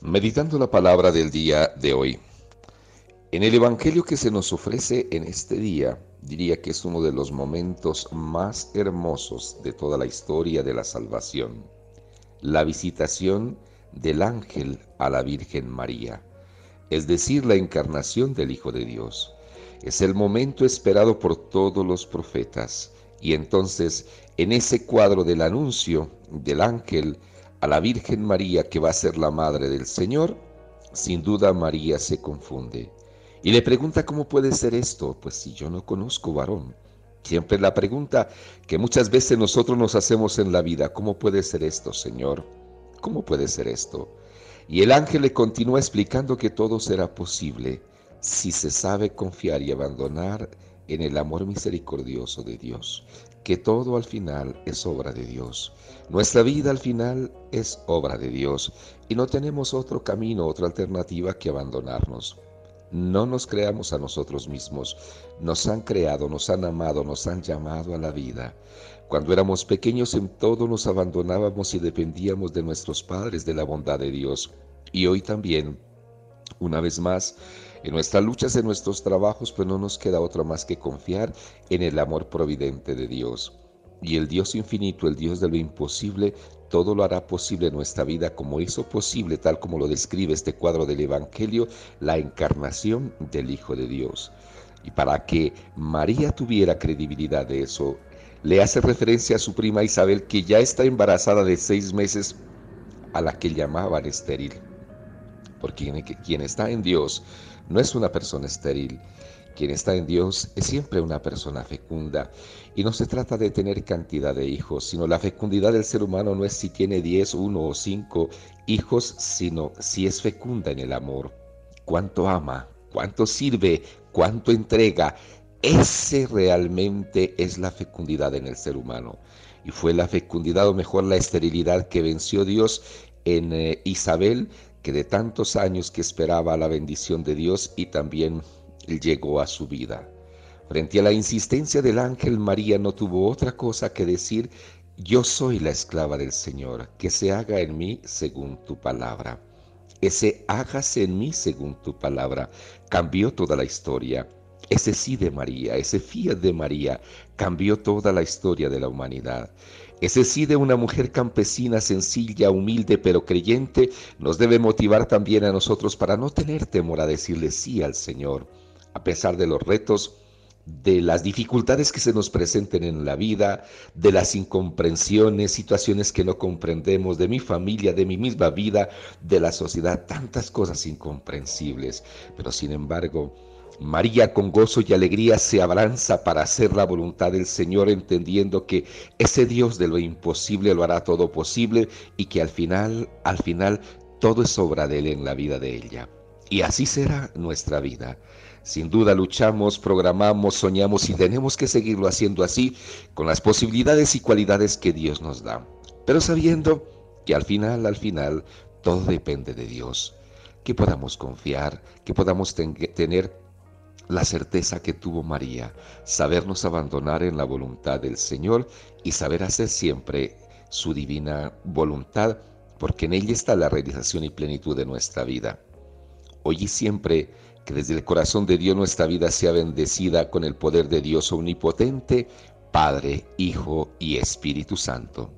Meditando la palabra del día de hoy. En el Evangelio que se nos ofrece en este día, diría que es uno de los momentos más hermosos de toda la historia de la salvación. La visitación del ángel a la Virgen María, es decir, la encarnación del Hijo de Dios. Es el momento esperado por todos los profetas. Y entonces, en ese cuadro del anuncio del ángel, a la Virgen María, que va a ser la madre del Señor, sin duda María se confunde. Y le pregunta cómo puede ser esto, pues si yo no conozco varón. Siempre la pregunta que muchas veces nosotros nos hacemos en la vida, ¿cómo puede ser esto, Señor? ¿Cómo puede ser esto? Y el ángel le continúa explicando que todo será posible si se sabe confiar y abandonar en el amor misericordioso de Dios, que todo al final es obra de Dios. Nuestra vida al final es obra de Dios y no tenemos otro camino, otra alternativa que abandonarnos. No nos creamos a nosotros mismos. Nos han creado, nos han amado, nos han llamado a la vida. Cuando éramos pequeños en todo nos abandonábamos y dependíamos de nuestros padres, de la bondad de Dios. Y hoy también, una vez más, en nuestras luchas, en nuestros trabajos, pues no nos queda otra más que confiar en el amor providente de Dios. Y el Dios infinito, el Dios de lo imposible, todo lo hará posible en nuestra vida como hizo posible, tal como lo describe este cuadro del Evangelio, la encarnación del Hijo de Dios. Y para que María tuviera credibilidad de eso, le hace referencia a su prima Isabel, que ya está embarazada de seis meses, a la que llamaban estéril. Porque quien está en Dios no es una persona estéril. Quien está en Dios es siempre una persona fecunda. Y no se trata de tener cantidad de hijos, sino la fecundidad del ser humano no es si tiene 10, 1 o 5 hijos, sino si es fecunda en el amor. Cuánto ama, cuánto sirve, cuánto entrega. Ese realmente es la fecundidad en el ser humano. Y fue la fecundidad o mejor la esterilidad que venció Dios en eh, Isabel que de tantos años que esperaba la bendición de Dios y también llegó a su vida. Frente a la insistencia del ángel, María no tuvo otra cosa que decir, yo soy la esclava del Señor, que se haga en mí según tu palabra. Ese hágase en mí según tu palabra cambió toda la historia. Ese sí de María, ese fiat de María, cambió toda la historia de la humanidad. Ese sí de una mujer campesina, sencilla, humilde, pero creyente, nos debe motivar también a nosotros para no tener temor a decirle sí al Señor, a pesar de los retos, de las dificultades que se nos presenten en la vida, de las incomprensiones, situaciones que no comprendemos, de mi familia, de mi misma vida, de la sociedad, tantas cosas incomprensibles. Pero sin embargo, María con gozo y alegría se abalanza para hacer la voluntad del Señor, entendiendo que ese Dios de lo imposible lo hará todo posible y que al final, al final, todo es obra de Él en la vida de ella. Y así será nuestra vida. Sin duda luchamos, programamos, soñamos y tenemos que seguirlo haciendo así con las posibilidades y cualidades que Dios nos da. Pero sabiendo que al final, al final, todo depende de Dios. Que podamos confiar, que podamos tener la certeza que tuvo María, sabernos abandonar en la voluntad del Señor y saber hacer siempre su divina voluntad, porque en ella está la realización y plenitud de nuestra vida. Hoy y siempre, que desde el corazón de Dios nuestra vida sea bendecida con el poder de Dios omnipotente, Padre, Hijo y Espíritu Santo.